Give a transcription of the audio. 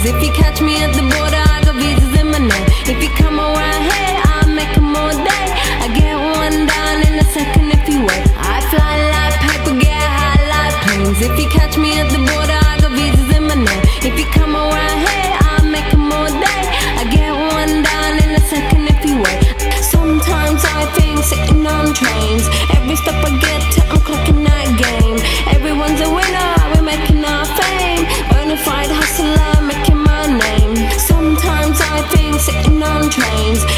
If you catch me at the border, I got visas in my name. If you come sitting on trains.